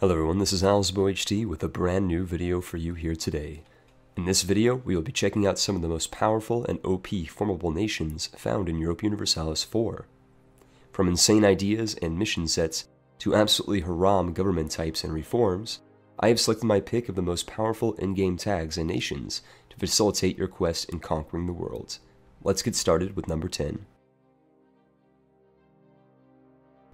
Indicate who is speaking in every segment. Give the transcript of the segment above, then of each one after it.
Speaker 1: Hello everyone, this is AlzaboHD with a brand new video for you here today. In this video, we will be checking out some of the most powerful and OP formable nations found in Europa Universalis 4. From insane ideas and mission sets to absolutely haram government types and reforms, I have selected my pick of the most powerful in-game tags and nations to facilitate your quest in conquering the world. Let's get started with number 10.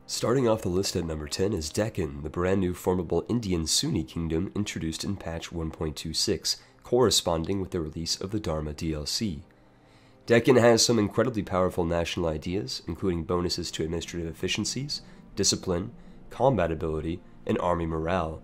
Speaker 1: Starting off the list at number 10 is Deccan, the brand new formable Indian Sunni kingdom introduced in patch 1.26, corresponding with the release of the Dharma DLC. Deccan has some incredibly powerful national ideas, including bonuses to administrative efficiencies, discipline, combat ability, and army morale.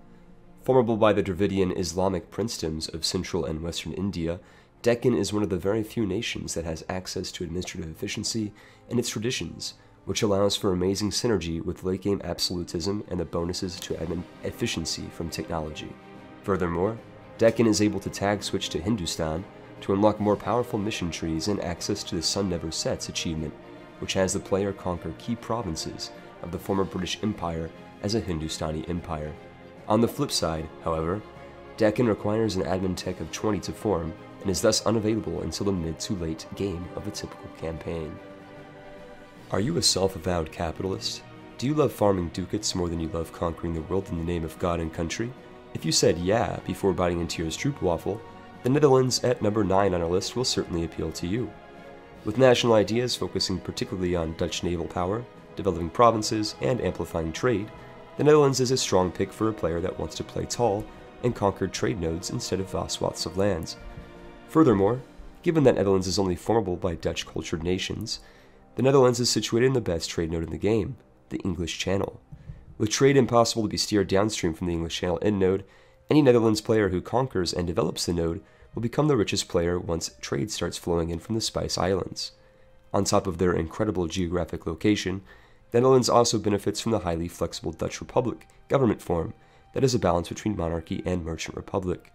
Speaker 1: Formable by the Dravidian Islamic princedoms of central and western India, Deccan is one of the very few nations that has access to administrative efficiency and its traditions, which allows for amazing synergy with late game absolutism and the bonuses to admin efficiency from technology. Furthermore, Deccan is able to tag switch to Hindustan to unlock more powerful mission trees and access to the Sun Never Sets achievement, which has the player conquer key provinces of the former British Empire as a Hindustani empire. On the flip side, however, Deccan requires an admin tech of 20 to form and is thus unavailable until the mid to late game of a typical campaign. Are you a self-avowed capitalist? Do you love farming ducats more than you love conquering the world in the name of God and country? If you said yeah before biting into your stroopwafel, the Netherlands at number 9 on our list will certainly appeal to you. With national ideas focusing particularly on Dutch naval power, developing provinces, and amplifying trade, the Netherlands is a strong pick for a player that wants to play tall and conquer trade nodes instead of vast swaths of lands. Furthermore, given that Netherlands is only formable by Dutch cultured nations, the Netherlands is situated in the best trade node in the game, the English Channel. With trade impossible to be steered downstream from the English Channel end node, any Netherlands player who conquers and develops the node will become the richest player once trade starts flowing in from the Spice Islands. On top of their incredible geographic location, the Netherlands also benefits from the highly flexible Dutch Republic government form that is a balance between monarchy and merchant republic.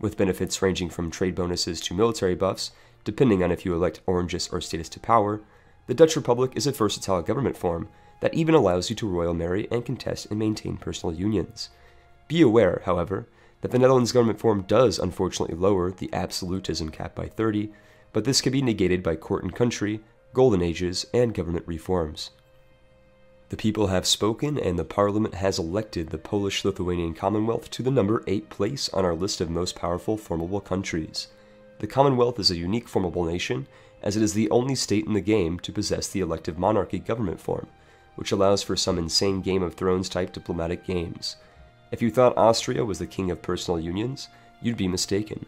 Speaker 1: With benefits ranging from trade bonuses to military buffs, depending on if you elect Orangist or Statists to power, the Dutch Republic is a versatile government form that even allows you to royal marry and contest and maintain personal unions. Be aware, however, that the Netherlands government form does unfortunately lower the absolutism cap by 30, but this can be negated by court and country, golden ages, and government reforms. The people have spoken, and the parliament has elected the Polish Lithuanian Commonwealth to the number 8 place on our list of most powerful formable countries. The Commonwealth is a unique formable nation as it is the only state in the game to possess the elective monarchy government form, which allows for some insane Game of Thrones type diplomatic games. If you thought Austria was the king of personal unions, you'd be mistaken.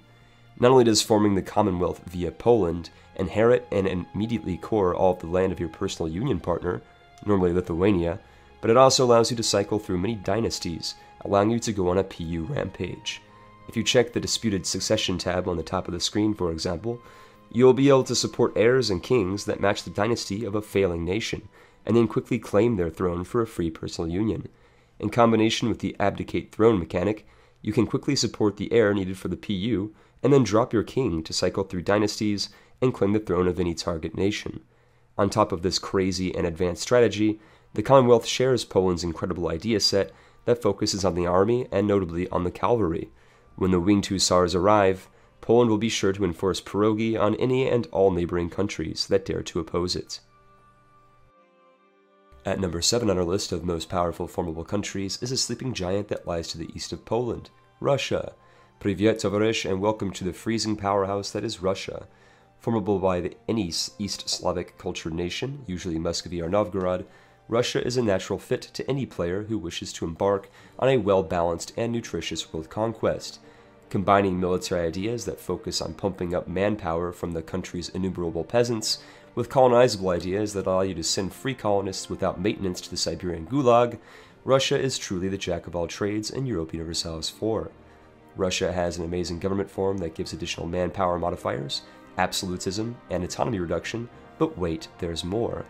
Speaker 1: Not only does forming the Commonwealth via Poland inherit and immediately core all of the land of your personal union partner, normally Lithuania, but it also allows you to cycle through many dynasties, allowing you to go on a PU rampage. If you check the Disputed Succession tab on the top of the screen, for example, you will be able to support heirs and kings that match the dynasty of a failing nation, and then quickly claim their throne for a free personal union. In combination with the abdicate throne mechanic, you can quickly support the heir needed for the PU, and then drop your king to cycle through dynasties and claim the throne of any target nation. On top of this crazy and advanced strategy, the Commonwealth shares Poland's incredible idea set that focuses on the army and notably on the cavalry. When the winged hussars arrive, Poland will be sure to enforce pierogi on any and all neighboring countries that dare to oppose it. At number 7 on our list of most powerful formable countries is a sleeping giant that lies to the east of Poland, Russia. Privyet tovarish and welcome to the freezing powerhouse that is Russia. Formable by any East Slavic cultured nation, usually Muscovy or Novgorod, Russia is a natural fit to any player who wishes to embark on a well balanced and nutritious world conquest combining military ideas that focus on pumping up manpower from the country's innumerable peasants with colonizable ideas that allow you to send free colonists without maintenance to the Siberian Gulag, Russia is truly the jack of all trades in Europa Universalis 4. Russia has an amazing government form that gives additional manpower modifiers, absolutism, and autonomy reduction, but wait, there's more.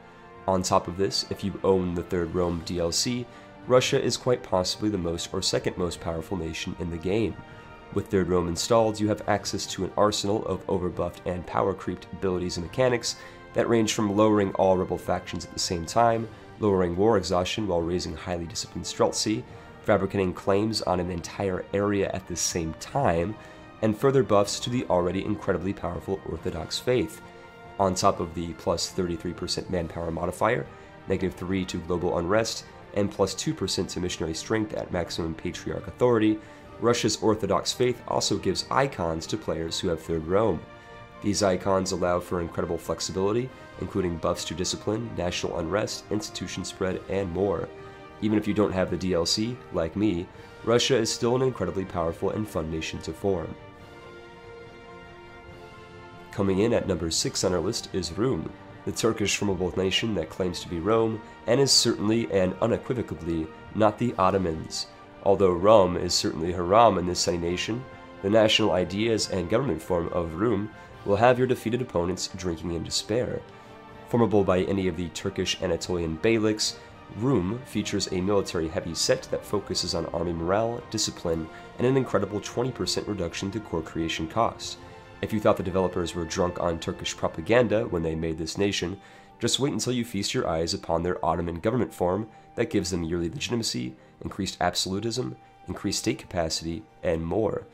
Speaker 1: On top of this, if you own the Third Rome DLC, Russia is quite possibly the most or second most powerful nation in the game. With Third Rome installed, you have access to an arsenal of overbuffed and power creeped abilities and mechanics that range from lowering all rebel factions at the same time, lowering war exhaustion while raising highly disciplined Streltsy, fabricating claims on an entire area at the same time, and further buffs to the already incredibly powerful Orthodox faith. On top of the plus 33% manpower modifier, negative 3 to global unrest, and plus 2% to missionary strength at maximum patriarch authority, Russia's Orthodox faith also gives icons to players who have Third Rome. These icons allow for incredible flexibility, including buffs to discipline, national unrest, institution spread, and more. Even if you don't have the DLC, like me, Russia is still an incredibly powerful and fun nation to form. Coming in at number 6 on our list is Rum, the Turkish formable nation that claims to be Rome, and is certainly and unequivocally not the Ottomans. Although Rum is certainly haram in this Sunni nation, the national ideas and government form of Rum will have your defeated opponents drinking in despair. Formable by any of the Turkish Anatolian beyliks, Rum features a military heavy set that focuses on army morale, discipline, and an incredible 20% reduction to core creation cost. If you thought the developers were drunk on Turkish propaganda when they made this nation, just wait until you feast your eyes upon their Ottoman government form that gives them yearly legitimacy, increased absolutism, increased state capacity, and more.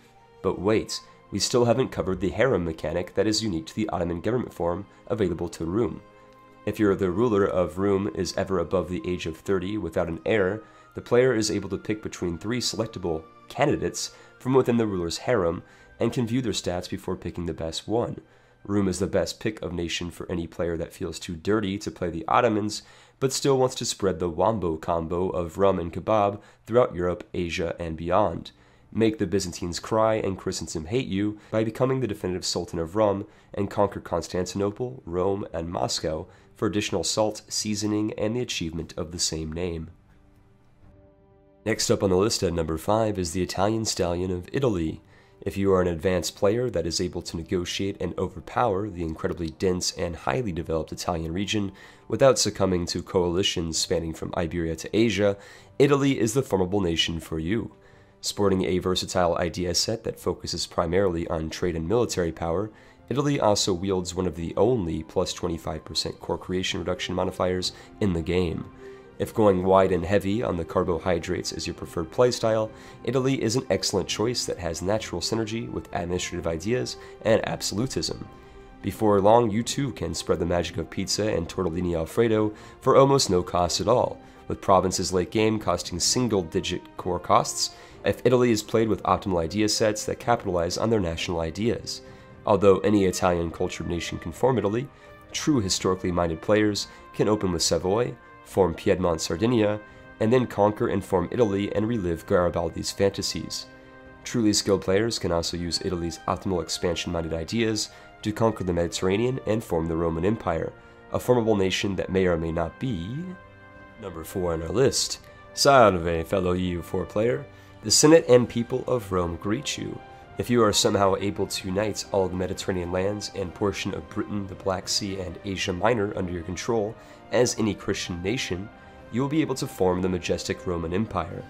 Speaker 1: But wait, we still haven't covered the harem mechanic that is unique to the Ottoman government form available to Rum. If you're the ruler of Rum is ever above the age of 30 without an heir, the player is able to pick between three selectable candidates from within the ruler's harem and can view their stats before picking the best one. Rum is the best pick of nation for any player that feels too dirty to play the Ottomans, but still wants to spread the wombo combo of rum and kebab throughout Europe, Asia, and beyond. Make the Byzantines cry and Christendom hate you by becoming the definitive Sultan of Rum and conquer Constantinople, Rome, and Moscow for additional salt, seasoning, and the achievement of the same name. Next up on the list at number 5 is the Italian Stallion of Italy. If you are an advanced player that is able to negotiate and overpower the incredibly dense and highly developed Italian region without succumbing to coalitions spanning from Iberia to Asia, Italy is the formable nation for you. Sporting a versatile idea set that focuses primarily on trade and military power, Italy also wields one of the only plus 25% core creation reduction modifiers in the game. If going wide and heavy on the carbohydrates is your preferred playstyle, Italy is an excellent choice that has natural synergy with administrative ideas and absolutism. Before long, you too can spread the magic of pizza and tortellini alfredo for almost no cost at all, with provinces late game costing single digit core costs if Italy is played with optimal idea sets that capitalize on their national ideas. Although any Italian cultured nation can form Italy, true historically minded players can open with Savoy, form Piedmont Sardinia, and then conquer and form Italy and relive Garibaldi's fantasies. Truly skilled players can also use Italy's optimal expansion minded ideas to conquer the Mediterranean and form the Roman Empire, a formable nation that may or may not be. Number 4 on our list. Salve, fellow EU4 player. The Senate and people of Rome greet you. If you are somehow able to unite all the Mediterranean lands and portion of Britain, the Black Sea, and Asia Minor under your control, as any Christian nation, you will be able to form the majestic Roman Empire.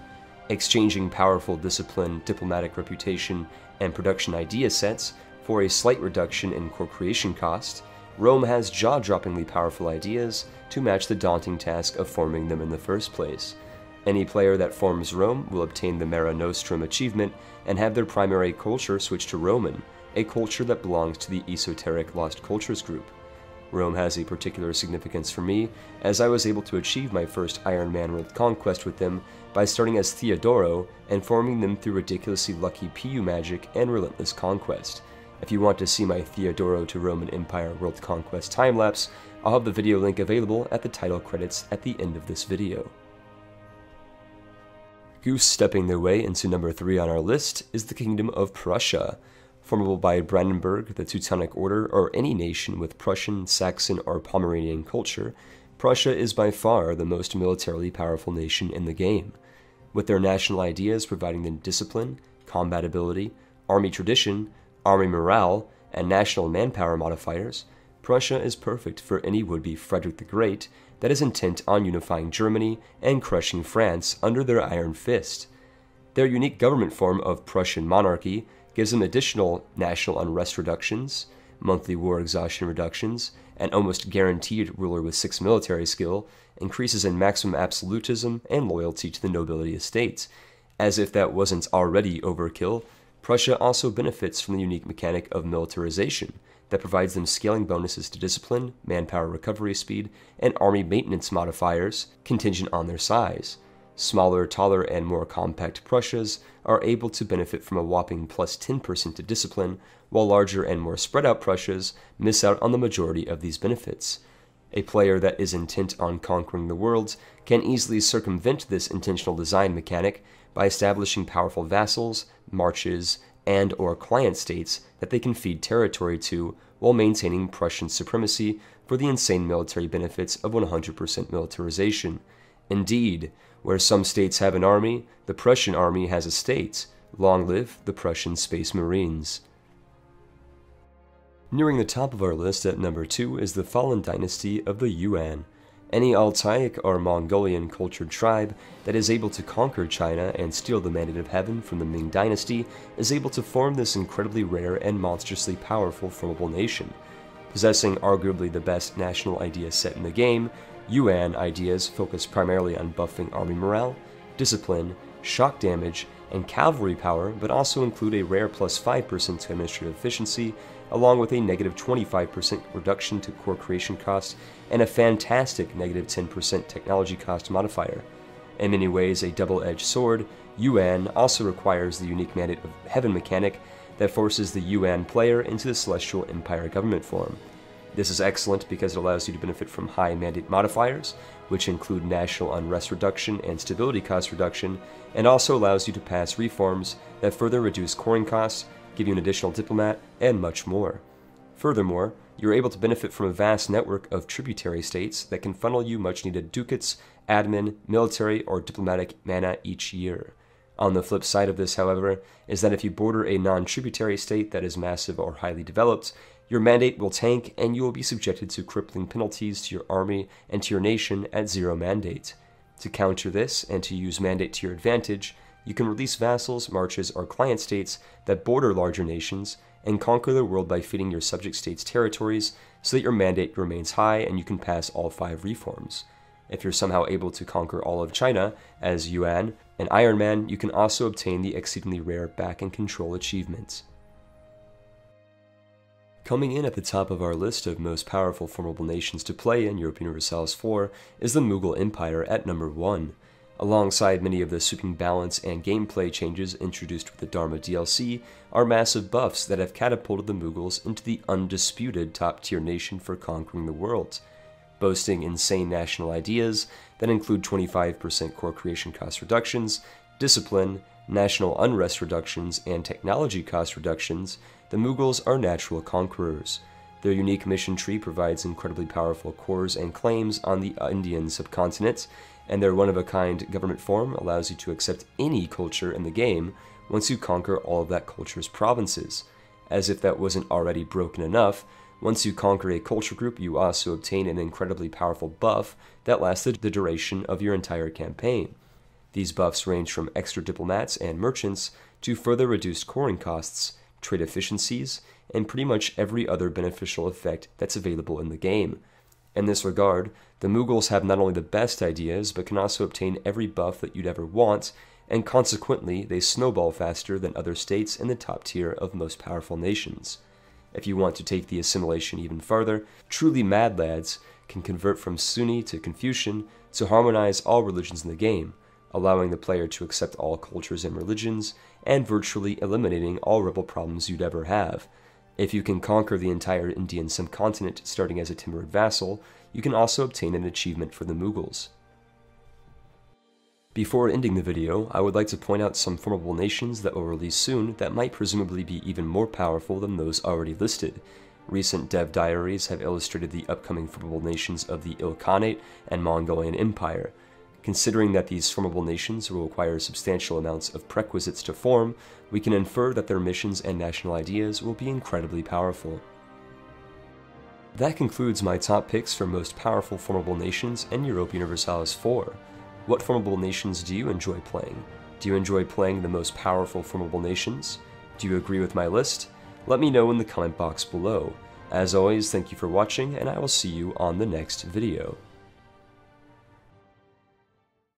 Speaker 1: Exchanging powerful discipline, diplomatic reputation, and production idea sets for a slight reduction in core creation cost, Rome has jaw droppingly powerful ideas to match the daunting task of forming them in the first place. Any player that forms Rome will obtain the Mare Nostrum achievement and have their primary culture switch to Roman, a culture that belongs to the esoteric Lost Cultures group. Rome has a particular significance for me, as I was able to achieve my first Iron Man World Conquest with them by starting as Theodoro and forming them through ridiculously lucky PU magic and relentless conquest. If you want to see my Theodoro to Roman Empire World Conquest time-lapse, I'll have the video link available at the title credits at the end of this video. Goose stepping their way into number 3 on our list is the Kingdom of Prussia. Formable by Brandenburg, the Teutonic Order, or any nation with Prussian, Saxon, or Pomeranian culture, Prussia is by far the most militarily powerful nation in the game. With their national ideas providing them discipline, combat ability, army tradition, army morale, and national manpower modifiers, Prussia is perfect for any would be Frederick the Great that is intent on unifying Germany and crushing France under their iron fist. Their unique government form of Prussian monarchy gives them additional national unrest reductions, monthly war exhaustion reductions, and almost guaranteed ruler with six military skill, increases in maximum absolutism and loyalty to the nobility estates, As if that wasn't already overkill, Prussia also benefits from the unique mechanic of militarization that provides them scaling bonuses to discipline, manpower recovery speed, and army maintenance modifiers contingent on their size. Smaller, taller, and more compact Prussias are able to benefit from a whopping plus 10% to discipline, while larger and more spread out Prussias miss out on the majority of these benefits. A player that is intent on conquering the world can easily circumvent this intentional design mechanic by establishing powerful vassals, marches, and or client states that they can feed territory to while maintaining Prussian supremacy for the insane military benefits of 100% militarization. Indeed, where some states have an army, the Prussian army has a state. Long live the Prussian Space Marines. Nearing the top of our list at number 2 is the fallen dynasty of the Yuan. Any Altaic or Mongolian cultured tribe that is able to conquer China and steal the Mandate of Heaven from the Ming Dynasty is able to form this incredibly rare and monstrously powerful formable nation. Possessing arguably the best national idea set in the game, Yuan ideas focus primarily on buffing army morale, discipline, shock damage, and cavalry power, but also include a rare plus 5% to administrative efficiency, along with a negative 25% reduction to core creation costs and a fantastic negative 10% technology cost modifier. In many ways, a double edged sword, Yuan also requires the unique mandate of Heaven mechanic that forces the Yuan player into the Celestial Empire government form. This is excellent because it allows you to benefit from high mandate modifiers, which include national unrest reduction and stability cost reduction, and also allows you to pass reforms that further reduce coring costs, give you an additional diplomat, and much more. Furthermore, you're able to benefit from a vast network of tributary states that can funnel you much needed ducats, admin, military, or diplomatic mana each year. On the flip side of this, however, is that if you border a non tributary state that is massive or highly developed, your mandate will tank, and you will be subjected to crippling penalties to your army and to your nation at zero mandate. To counter this and to use mandate to your advantage, you can release vassals, marches, or client states that border larger nations and conquer the world by feeding your subject states' territories so that your mandate remains high and you can pass all five reforms. If you're somehow able to conquer all of China, as Yuan and Iron Man, you can also obtain the exceedingly rare back and control achievements. Coming in at the top of our list of most powerful formable nations to play in Europa Universalis 4 is the Mughal Empire at number 1. Alongside many of the sweeping balance and gameplay changes introduced with the Dharma DLC are massive buffs that have catapulted the Mughals into the undisputed top tier nation for conquering the world. Boasting insane national ideas that include 25% core creation cost reductions, discipline, national unrest reductions, and technology cost reductions, the Mughals are natural conquerors. Their unique mission tree provides incredibly powerful cores and claims on the Indian subcontinent, and their one of a kind government form allows you to accept any culture in the game once you conquer all of that culture's provinces. As if that wasn't already broken enough, once you conquer a culture group, you also obtain an incredibly powerful buff that lasts the duration of your entire campaign. These buffs range from extra diplomats and merchants to further reduced coring costs trade efficiencies, and pretty much every other beneficial effect that's available in the game. In this regard, the Mughals have not only the best ideas, but can also obtain every buff that you'd ever want, and consequently, they snowball faster than other states in the top tier of most powerful nations. If you want to take the assimilation even further, truly mad lads can convert from Sunni to Confucian to harmonize all religions in the game, allowing the player to accept all cultures and religions, and virtually eliminating all rebel problems you'd ever have. If you can conquer the entire Indian subcontinent starting as a Timurid vassal, you can also obtain an achievement for the Mughals. Before ending the video, I would like to point out some formable nations that will release soon that might presumably be even more powerful than those already listed. Recent dev diaries have illustrated the upcoming formable nations of the Ilkhanate and Mongolian Empire, Considering that these formable nations will require substantial amounts of prerequisites to form, we can infer that their missions and national ideas will be incredibly powerful. That concludes my top picks for most powerful formable nations in Europa Universalis 4. What formable nations do you enjoy playing? Do you enjoy playing the most powerful formable nations? Do you agree with my list? Let me know in the comment box below. As always, thank you for watching, and I will see you on the next video.